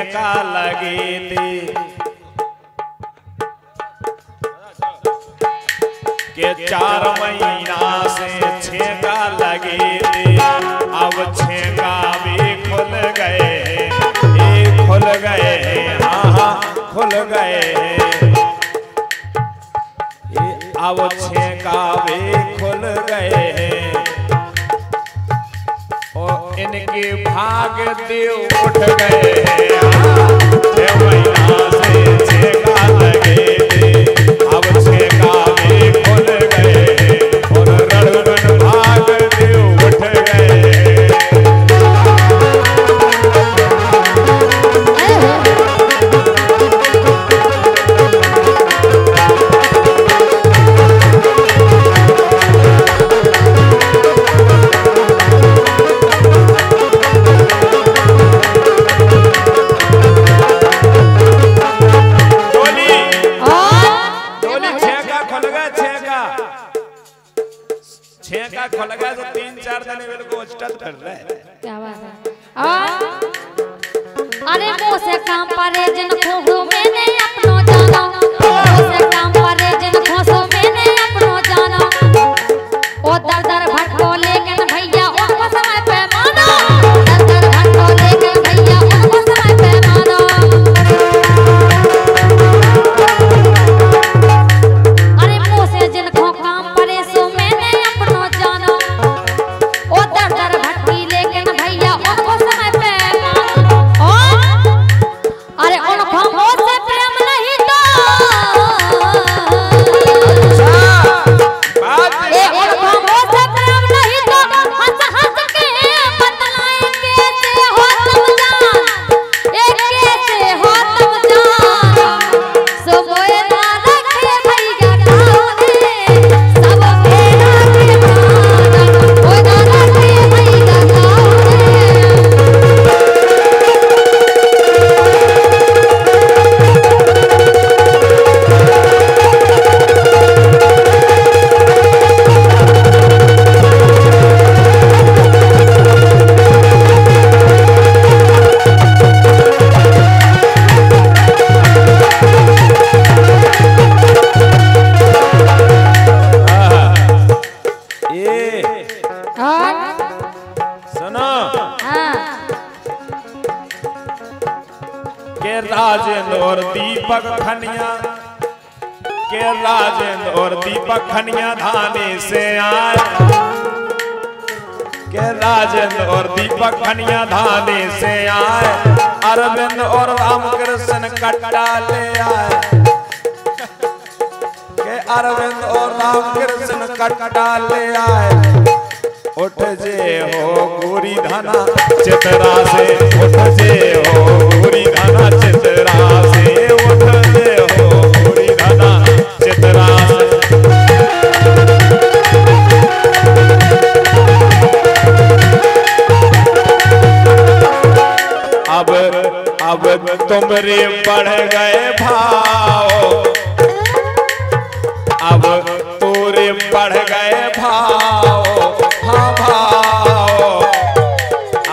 लगी थी के चार महीना से छेका लगी थी अब छेका भी खुल गए ये खुल गए हैं। हाँ खुल गए अब छेका भी भाग दे उठ गए। छह का खुल गया तो तीन, चार जने मेरे को उचटत कर रहे हैं। क्या बात है। और? अरे वो से काम परे जिन खोहो मैंने अपनो जाना। मुँह से काम पर जिन खोसो मैंने अपनो जाना। ओ दर दर भटको दीपक खनिया के राजेंद्र और दीपक खनिया धाने से आए। के राजेंद्र और दीपक खनिया धाने से आए। अरविंद और रामकृष्ण कट्टा ले आए। के अरविंद और रामकृष्ण कट्टा ले आए। उठ जे हो गोरी धना, चितरा से। उठ जे हो गोरी धना, चितरा से। बढ़ गए भाव। अब पूरे बढ़ गए भाव। हाँ भाव।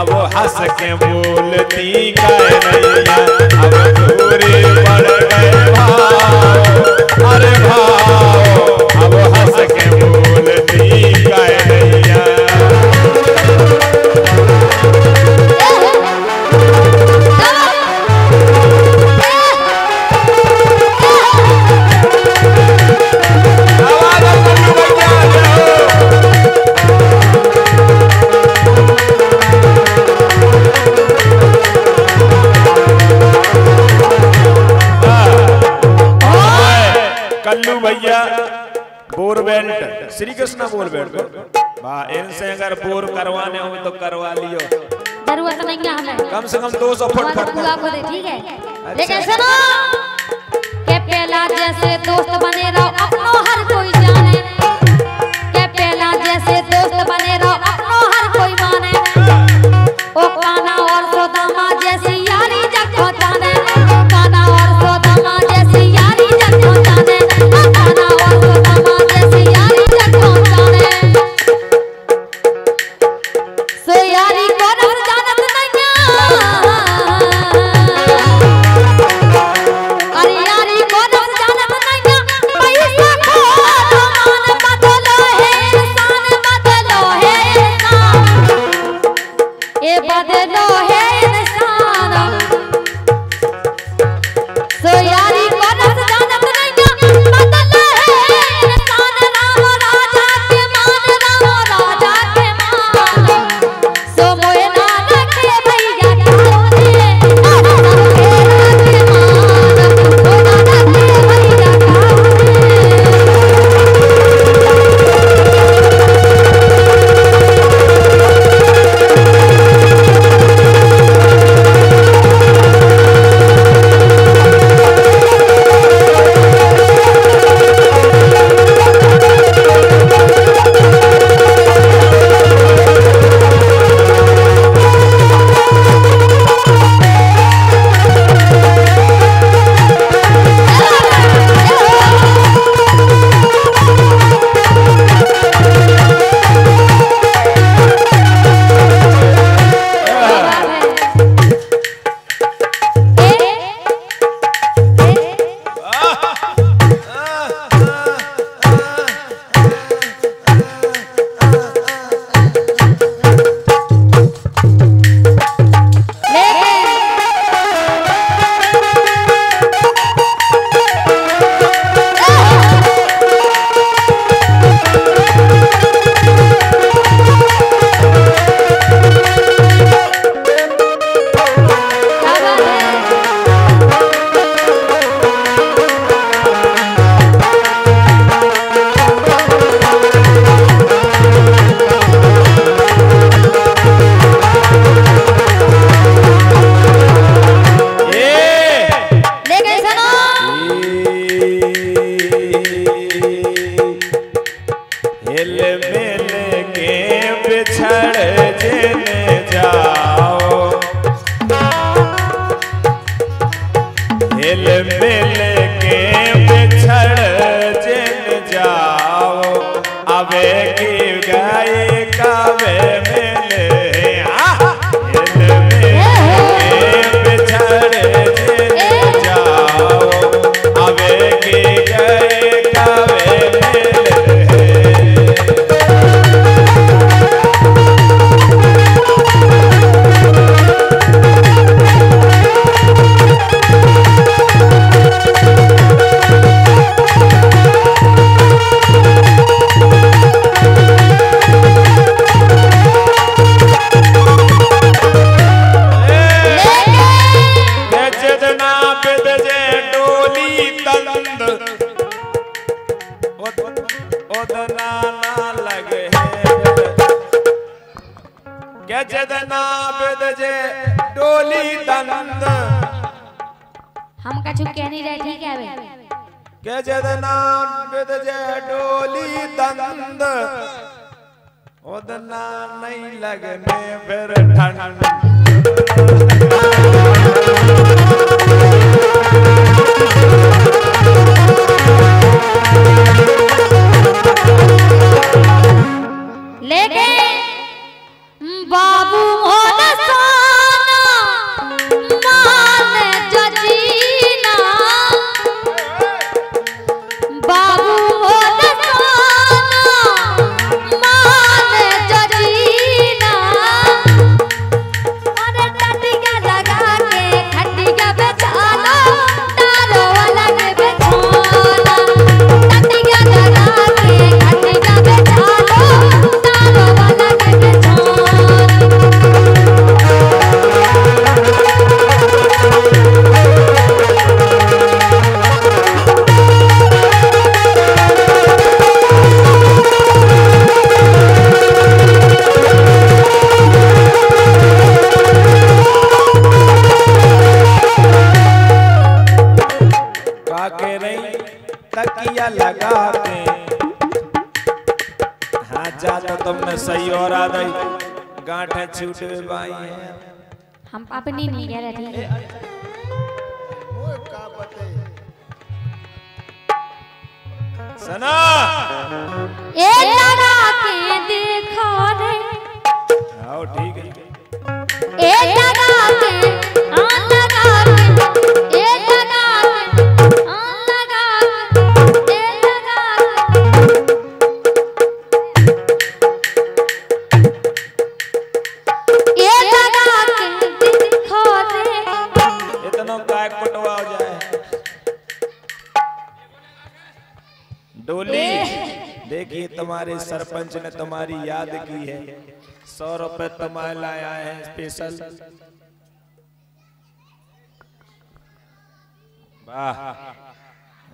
अब हंस के बोलती कैया अब पूरे बढ़ गए भाव। अरे भाव। वाह इनसे अगर बोर करवाने हो तो करवा लियो। ज़रूरत नहीं है। हमें कम से कम 200 फुट फुट बुआ को दे ठीक है? लेकिन सुनो के पहला जैसे दोस्त बने रहो अपनो हर कोई ಆದರ की गाय कावे मिले के जदना बिद डोली तंद हम कछु कह नहीं रहे ठीक है बे के जदना बिद जे डोली तंद ओदना नहीं लगने फिर ठंड। हाँ जा तो तुमने सही और आ गई गांठे छूट भाई है। हम अपनी नहीं कह रहे है सना! ए लगा के देखो रे। आओ ठीक है। ए लगा डोली देखिए तुम्हारे सरपंच ने तुम्हारी याद की है। सौ रुपए तुम्हारे लाया है स्पेशल वाह।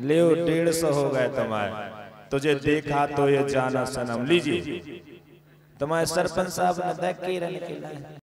ले डेढ़ सौ हो गए तुम्हारे। तुझे देखा तो ये जाना सनम। लीजिए। तुम्हारे सरपंच साहब ने देख के